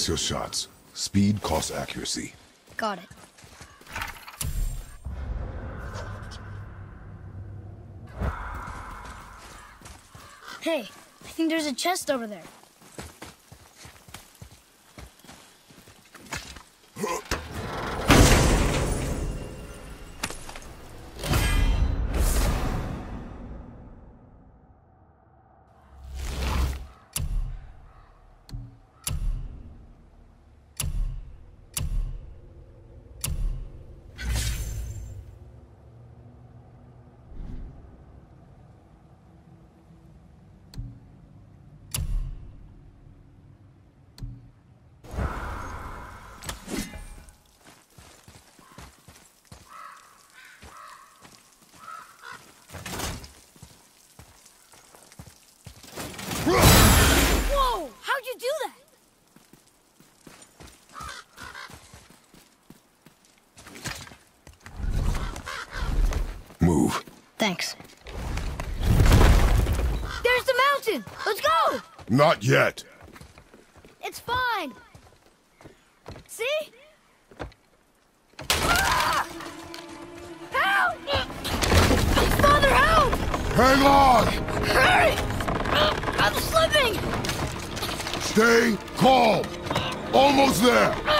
Space your shots. Speed costs accuracy. Got it. Hey, I think there's a chest over there. Thanks. There's the mountain! Let's go! Not yet. It's fine! See? Ah! Help! Father, help! Hang on! Hurry! I'm slipping! Stay calm. Almost there.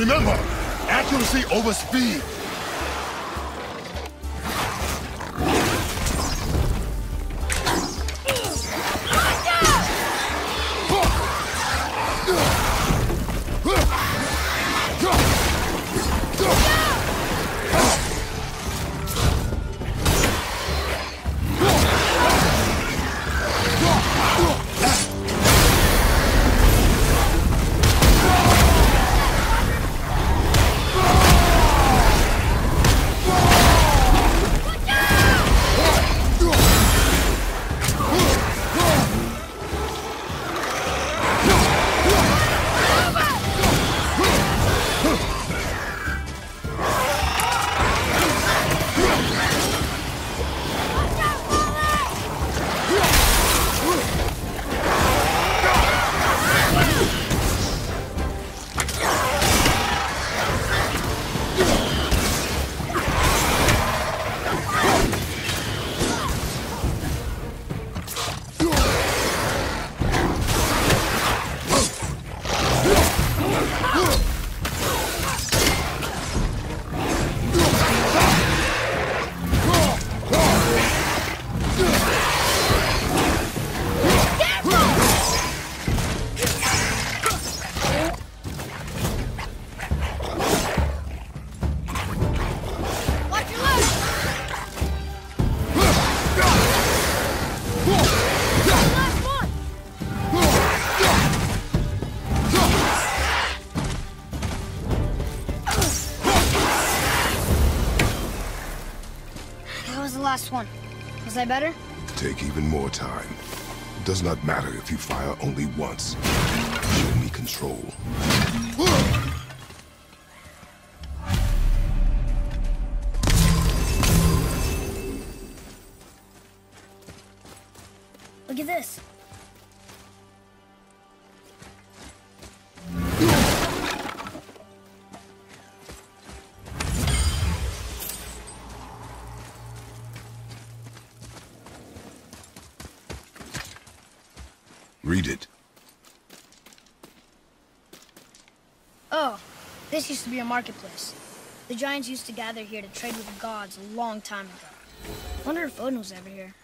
Remember, accuracy over speed. I better? Take even more time. Does not matter if you fire only once. Show me control. Be a marketplace. The giants used to gather here to trade with the gods a long time ago. Wonder if Odin was ever here.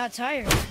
Not tired?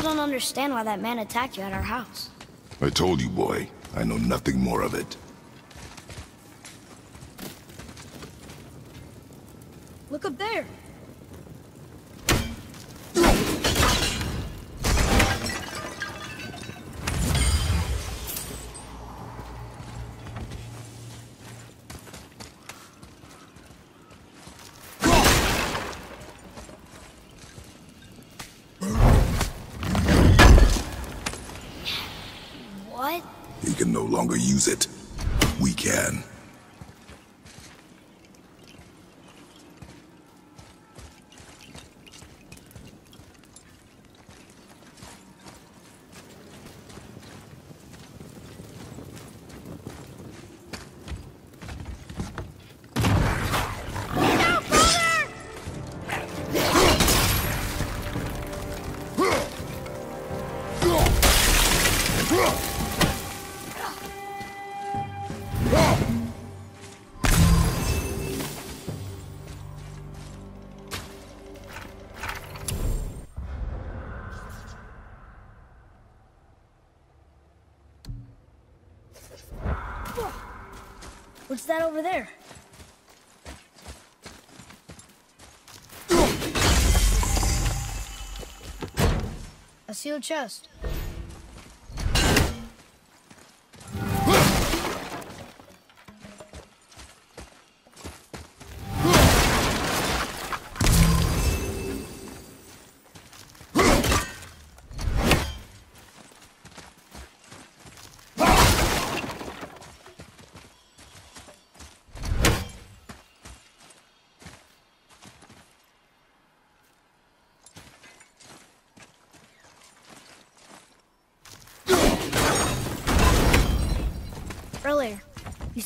Still don't understand why that man attacked you at our house. I told you, boy. I know nothing more of it. Look up there. What? He can no longer use it. We can. That over there? A sealed chest.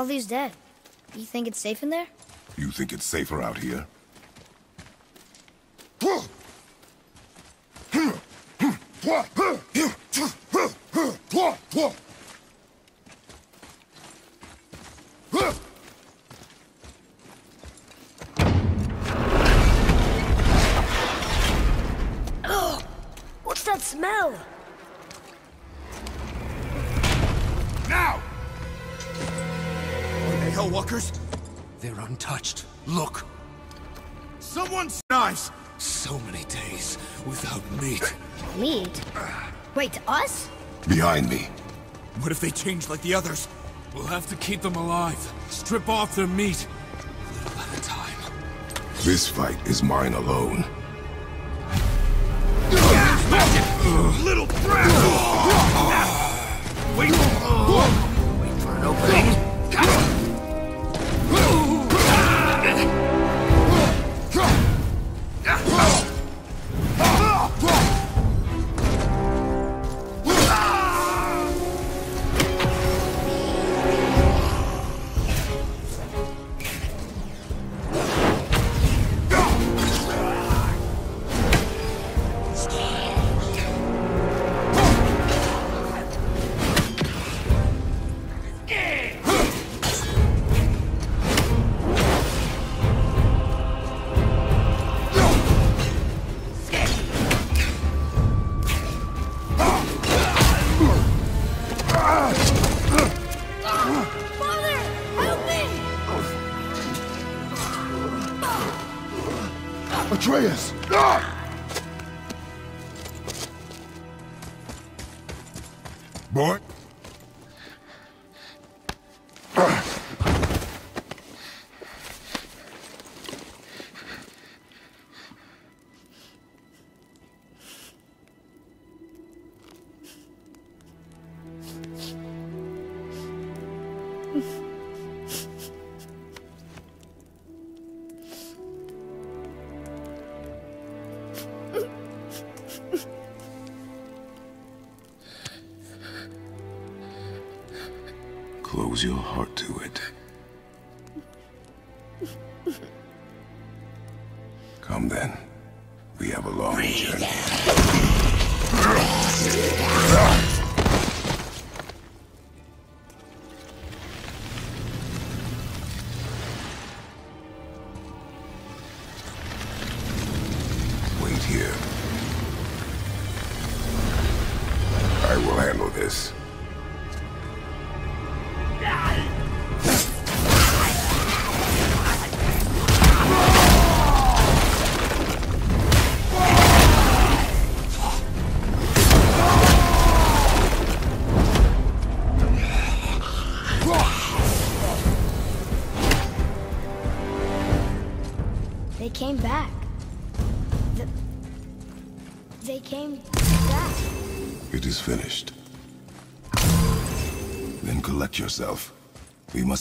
all these dead. You think it's safe in there? You think it's safer out here? behind me. What if they change like the others? We'll have to keep them alive, strip off their meat, a little at a time. This fight is mine alone. Little brat! Wait! Wait for an opening! Close your heart to it. Come then. We have a long journey.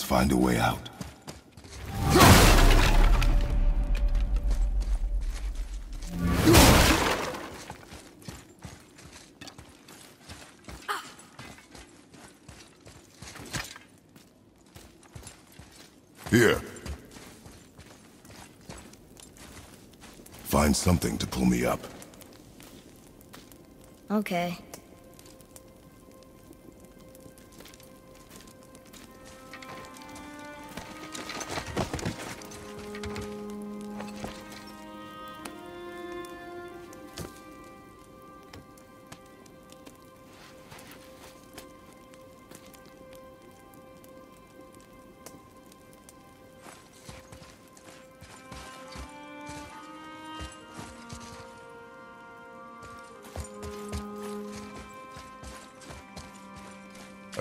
Find a way out. Here. Find something to pull me up. Okay.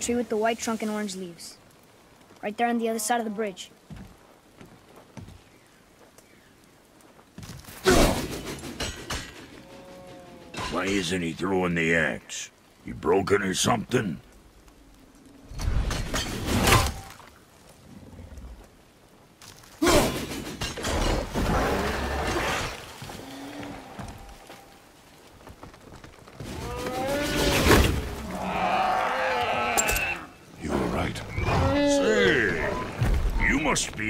Tree with the white trunk and orange leaves. Right there on the other side of the bridge. Why isn't he throwing the axe? He broken or something?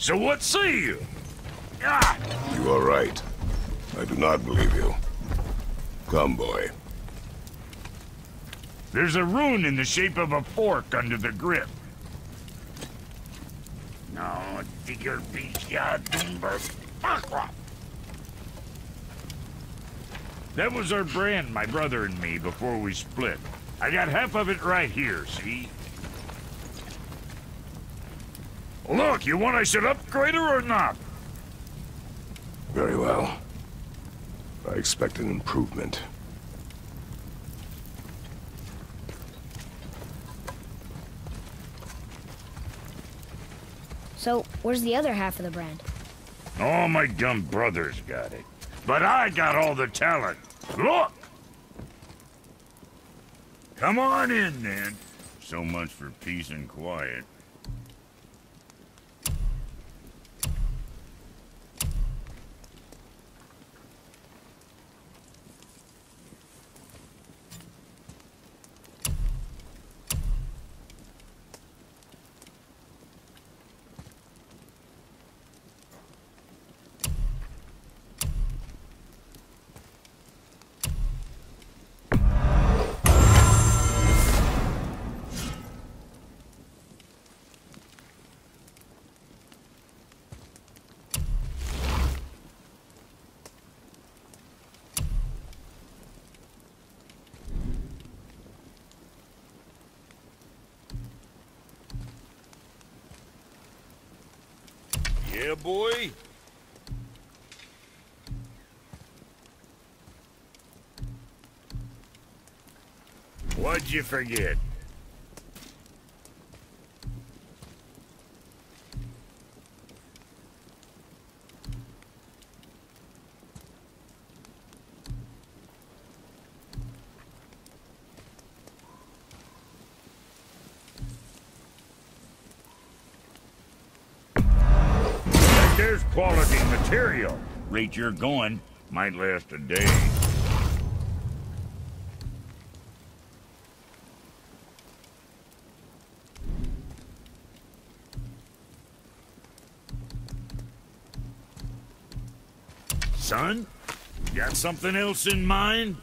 So what say you? Ah! You are right. I do not believe you. Come, boy. There's a rune in the shape of a fork under the grip. No, digger beach ya Doomberg. That was our brand, my brother and me, before we split. I got half of it right here, see? Look, you want I should upgrade her or not? Very well. I expect an improvement. So, where's the other half of the brand? All my dumb brothers got it. But I got all the talent. Look! Come on in, then. So much for peace and quiet. Boy? What'd you forget? Rate you're going, might last a day. Son, got something else in mind?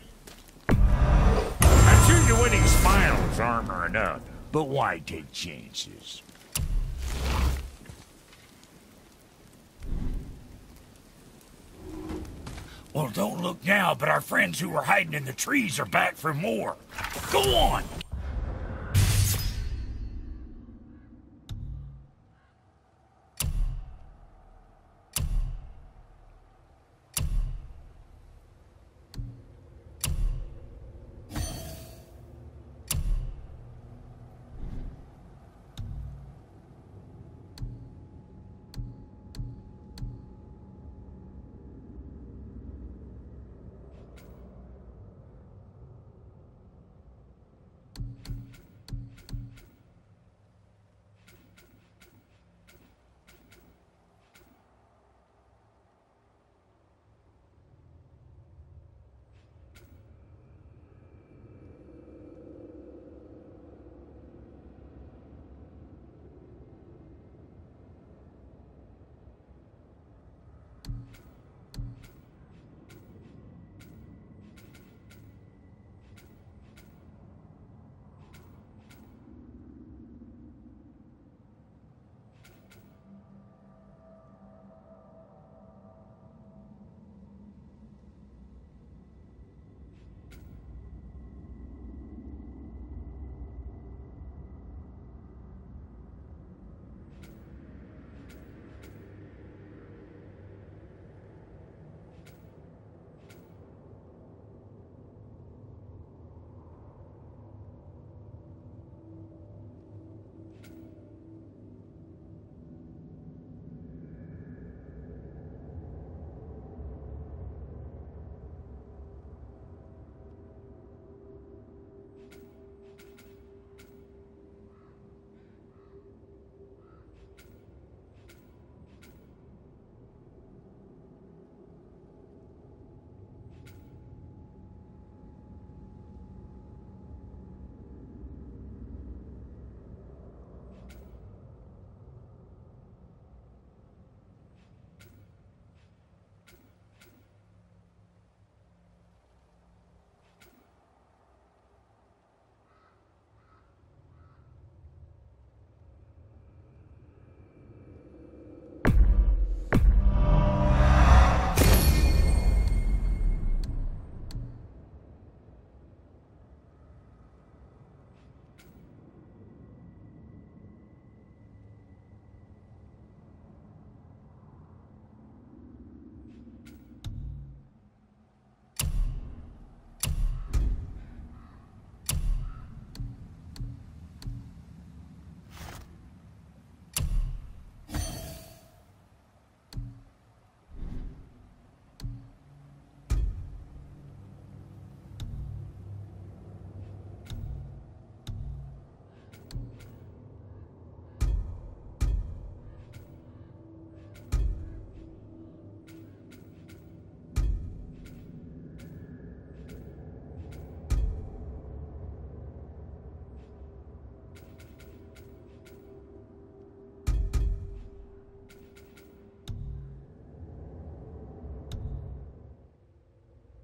I'm sure your winning smiles armor enough, but why take chances? Well, don't look now, but our friends who were hiding in the trees are back for more. Go on!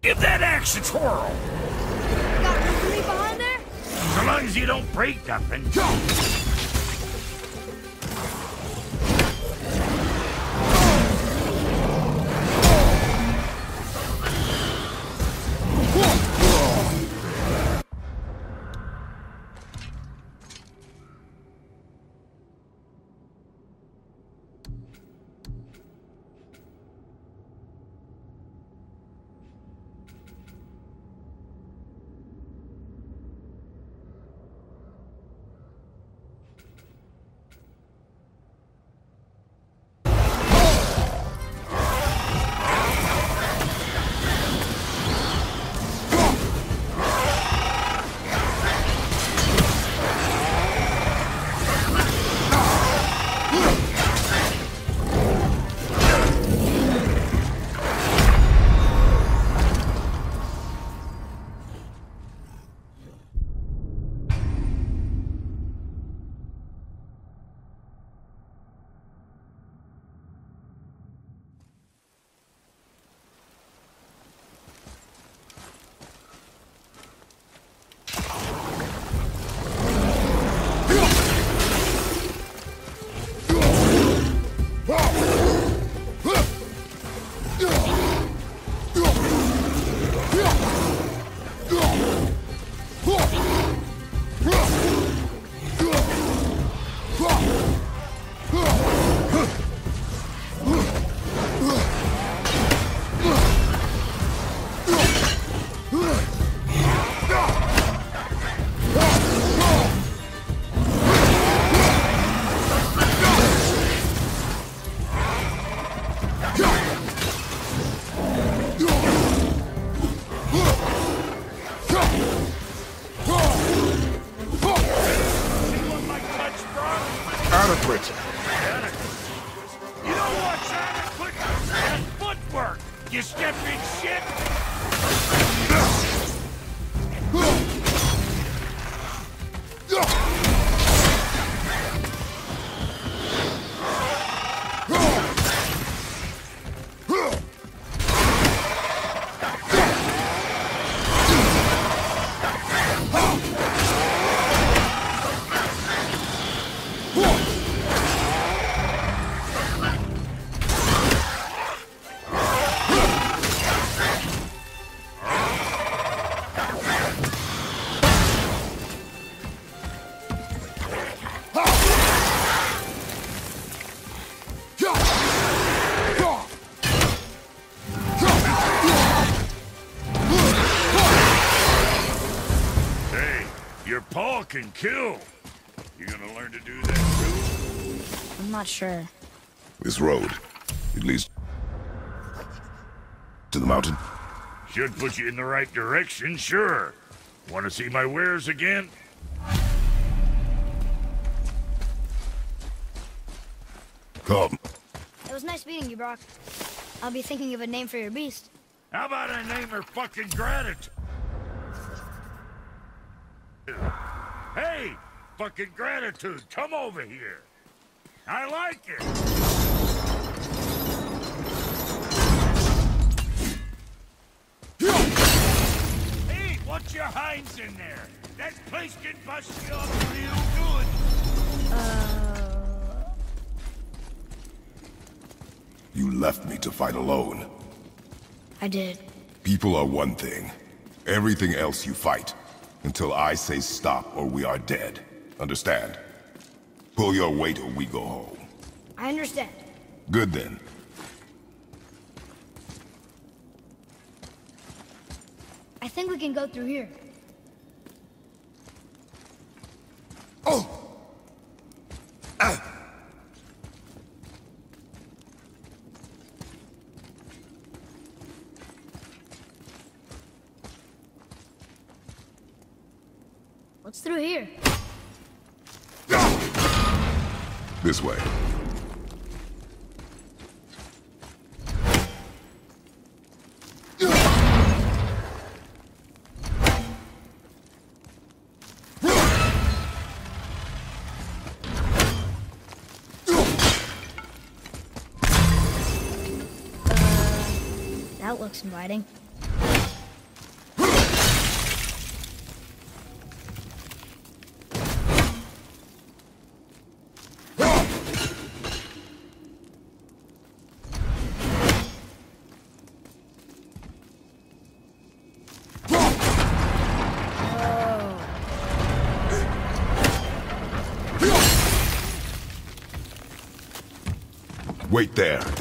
Give that axe a twirl! Got room for me behind there? So long as you don't break nothing. secret! You stepping shit! Sure. This road, it leads to the mountain. Should put you in the right direction, sure. Want to see my wares again? Come. It was nice meeting you, Brok. I'll be thinking of a name for your beast. How about I name her fucking gratitude? Hey, fucking gratitude, come over here. I like it. Hey, what's your hinds in there? That place can bust you up real good. Uh. You left me to fight alone. I did. People are one thing. Everything else you fight. Until I say stop or we are dead. Understand? Pull your weight or we go home. I understand. Good then. I think we can go through here. That looks inviting. Wait there.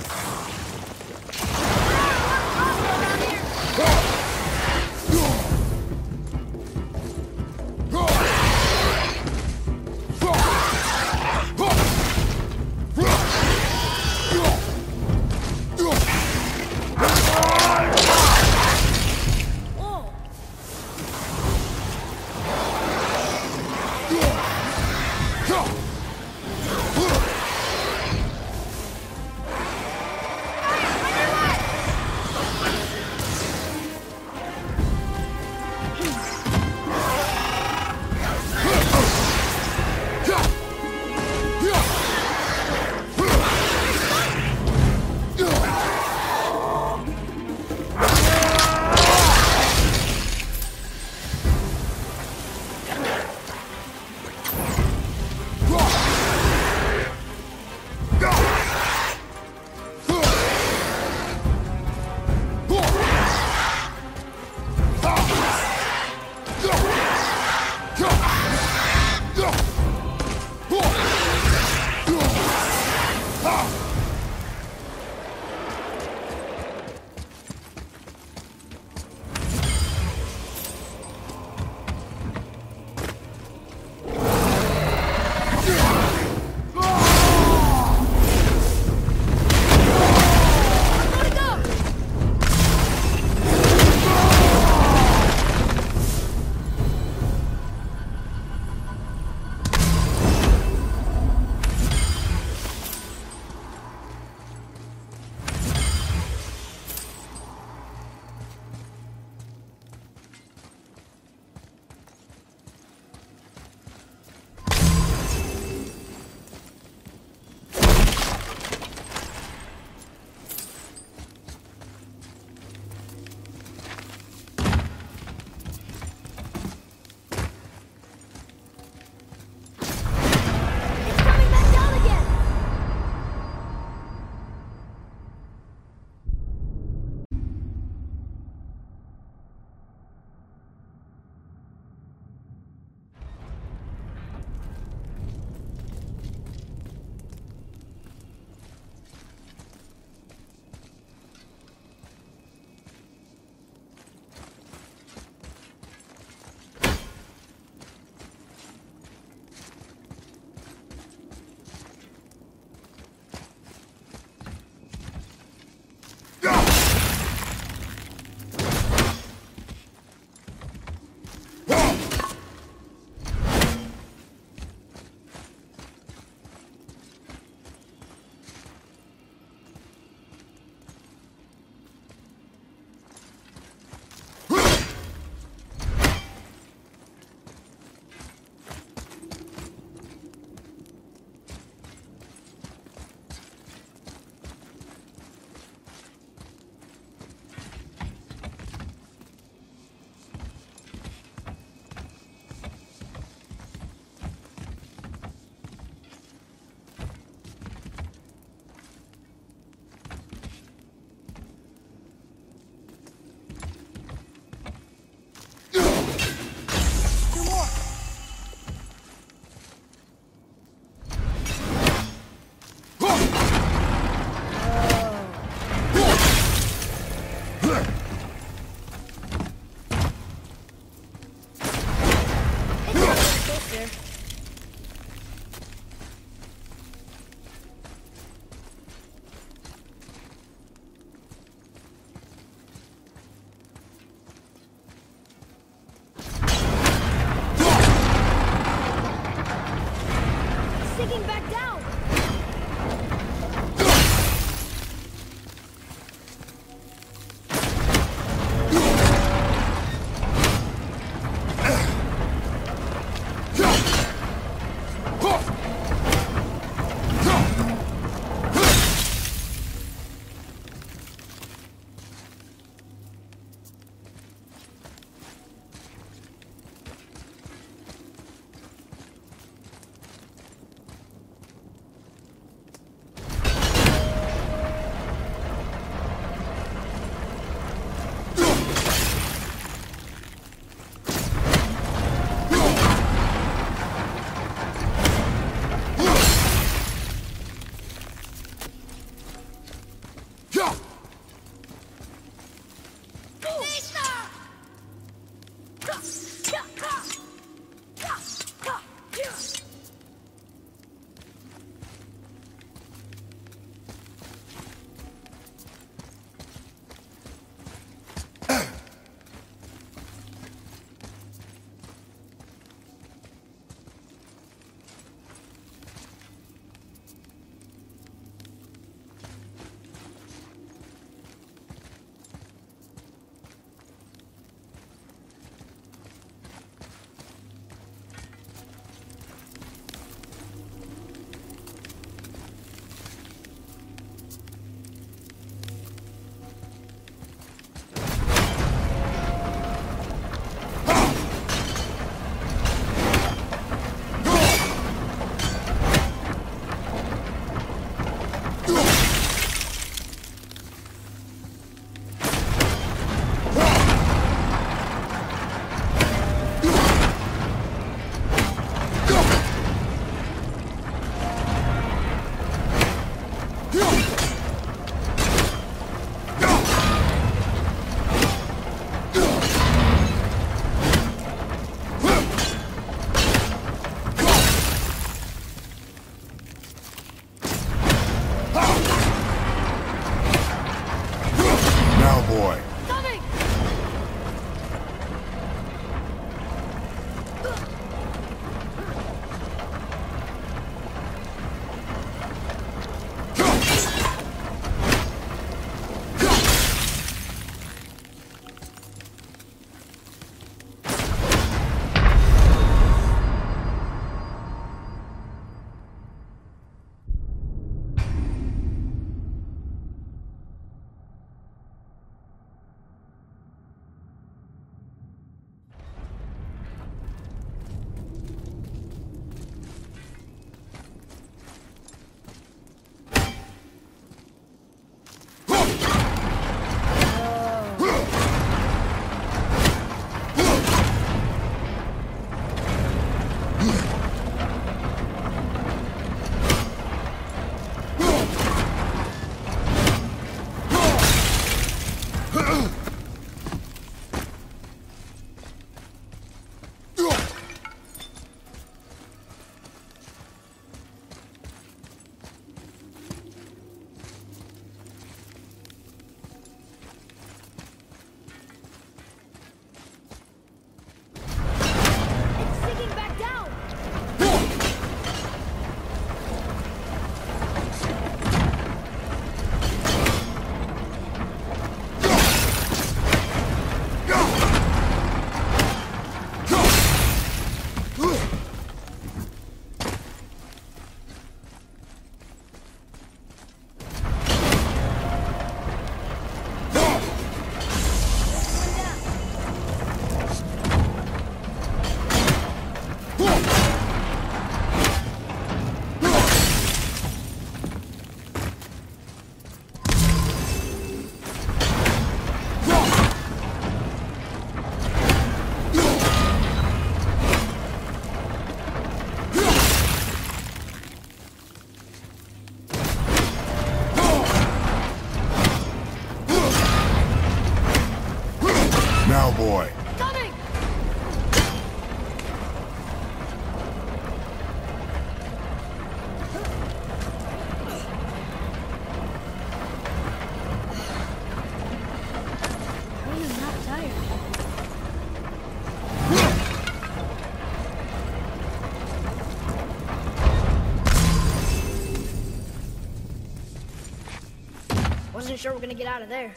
Sure we're gonna get out of there.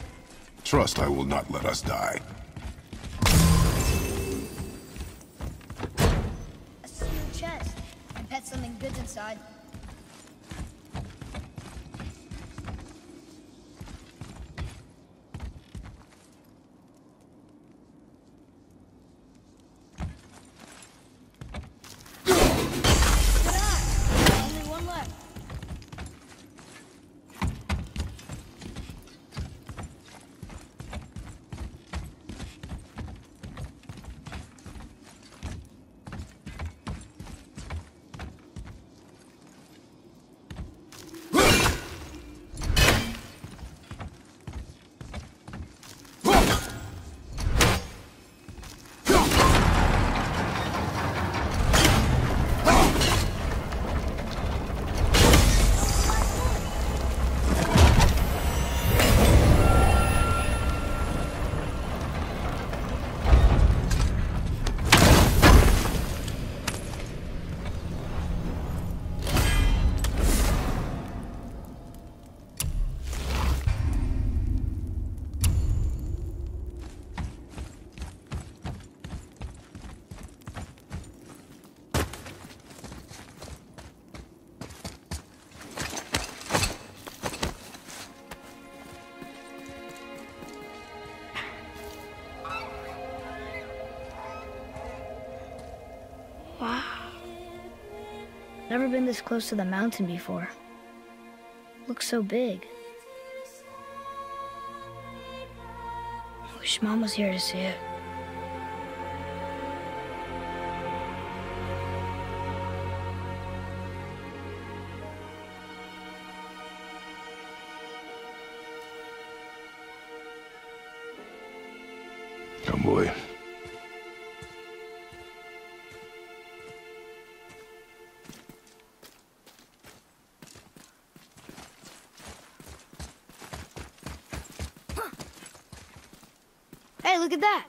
Trust I will not let us die. Never been this close to the mountain before. Looks so big. Wish Mom was here to see it. Look at that!